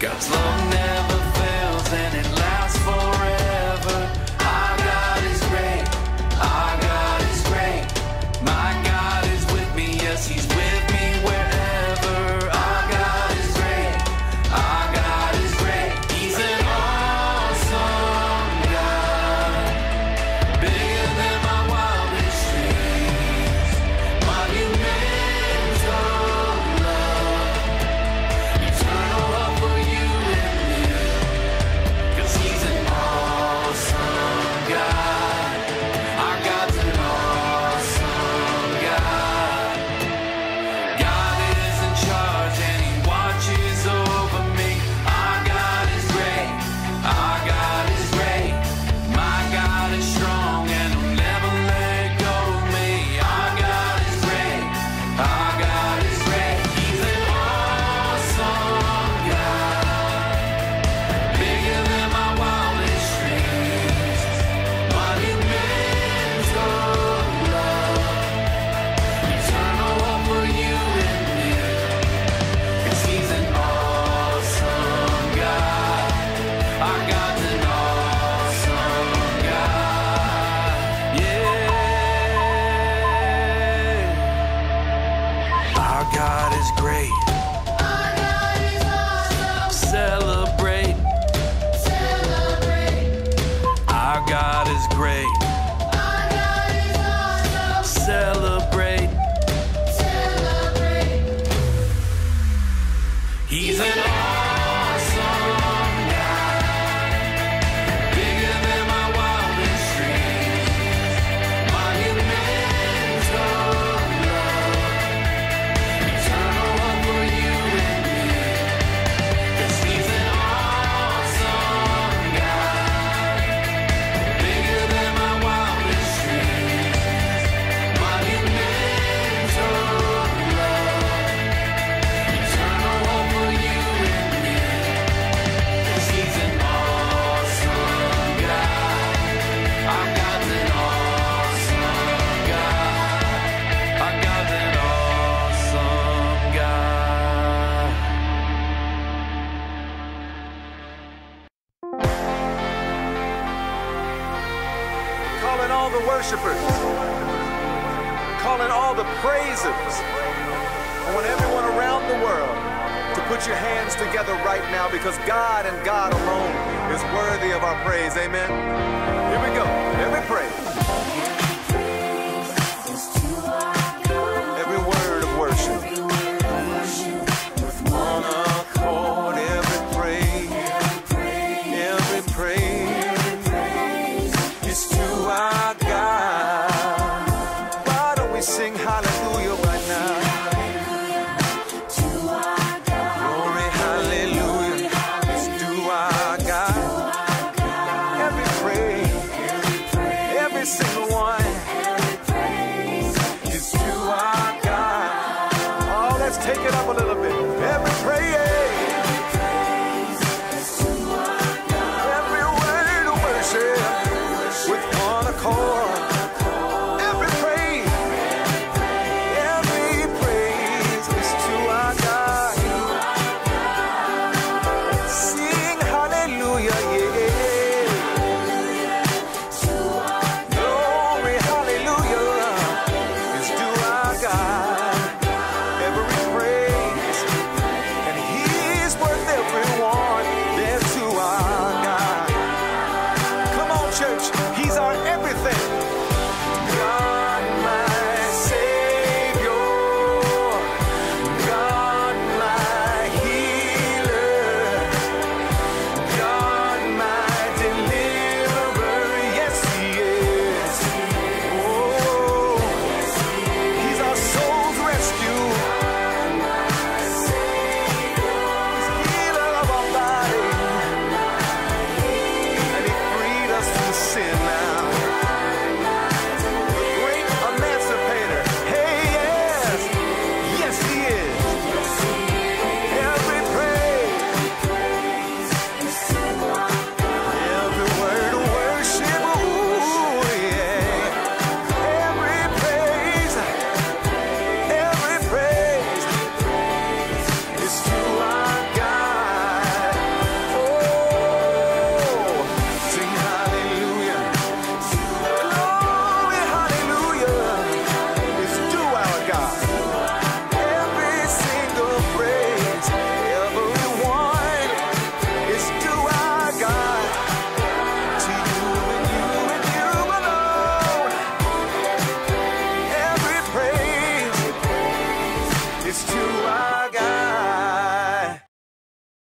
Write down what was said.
God's love never fails and it lasts forever. Our God is great. Our God is great. My God is with me. Yes, He's with me. God is great. Our God is awesome. Celebrate. Celebrate. Our God is great. Our God is awesome. Celebrate. Celebrate. He's an the worshipers, calling all the praises. I want everyone around the world to put your hands together right now because God and God alone is worthy of our praise. Amen.